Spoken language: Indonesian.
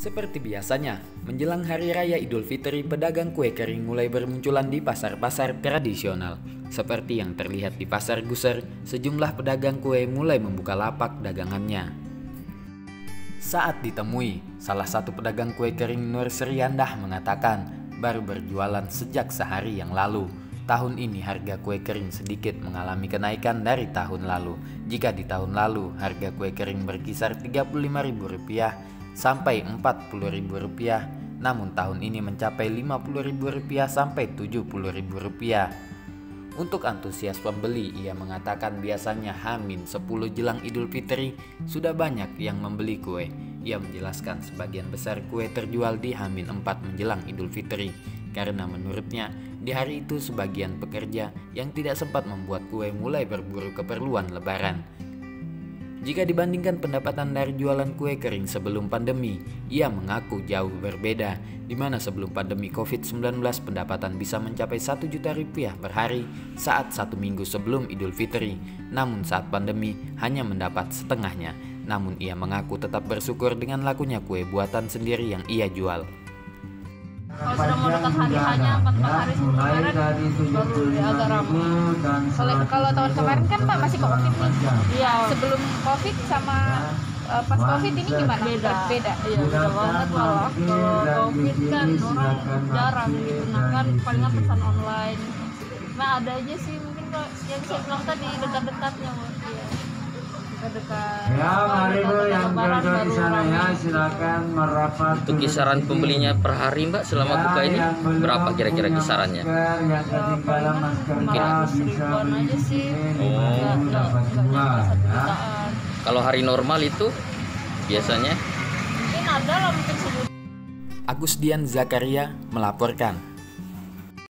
Seperti biasanya, menjelang Hari Raya Idul Fitri, pedagang kue kering mulai bermunculan di pasar-pasar tradisional. Seperti yang terlihat di Pasar Guser, sejumlah pedagang kue mulai membuka lapak dagangannya. Saat ditemui, salah satu pedagang kue kering Nur Seriandah mengatakan baru berjualan sejak sehari yang lalu. Tahun ini harga kue kering sedikit mengalami kenaikan dari tahun lalu. Jika di tahun lalu harga kue kering berkisar Rp35.000 sampai Rp40.000, namun tahun ini mencapai Rp50.000 sampai Rp70.000. Untuk antusias pembeli, ia mengatakan biasanya Hamin 10 jelang Idul Fitri sudah banyak yang membeli kue. Ia menjelaskan sebagian besar kue terjual di Hamin 4 menjelang Idul Fitri karena menurutnya di hari itu sebagian pekerja yang tidak sempat membuat kue mulai berburu keperluan lebaran. Jika dibandingkan pendapatan dari jualan kue kering sebelum pandemi, ia mengaku jauh berbeda, di mana sebelum pandemi COVID-19 pendapatan bisa mencapai 1 juta rupiah per hari saat satu minggu sebelum Idul Fitri. Namun saat pandemi hanya mendapat setengahnya. Namun ia mengaku tetap bersyukur dengan lakunya kue buatan sendiri yang ia jual kalau sudah mau dekat hari hanya empat empat hari sebelum baru ya agak ramai. kalau kalau tahun kemarin kan pak masih covid nih. iya. Sebelum covid sama uh, pas covid ini gimana? beda. Beda. Iya beda banget malah. kalau covid kan orang jarang gitu. Nah kan palingan pesan online. Nah ada aja sih mungkin kalau yang saya bilang tadi dekat-dekatnya ya dekat ya mari bu yang berada di sana ya silakan merapat untuk kisaran pembelinya per hari mbak selama ya, buka ini berapa kira-kira kisarannya? mungkin. ribuan aja sih. oh. Dapat dua ya. kalau hari normal itu biasanya? Mungkin ada lah mungkin Agus Dian Zakaria melaporkan